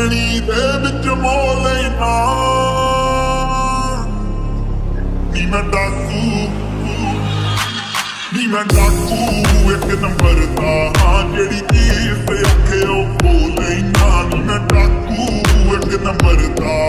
ਉਂਗਲੀ ਦੇ ਵਿੱਚ ਮੋਲੇ ਨਾ ਨੀ ਮੈਂ ਡਾਕੂ ਨੀ ਮੈਂ ਡਾਕੂ, ਇੱਕ ਨੰਬਰ ਦਾ ਹਾਂ ਜਿਹੜੀ ਕੀ ਤੇ ਅੱਖੇ ਉਹ ਬੋਲੇ ਨਾ ਨੀ ਮੈਂ ਡਾਕੂ, ਇੱਕ ਨੰਬਰ ਦਾ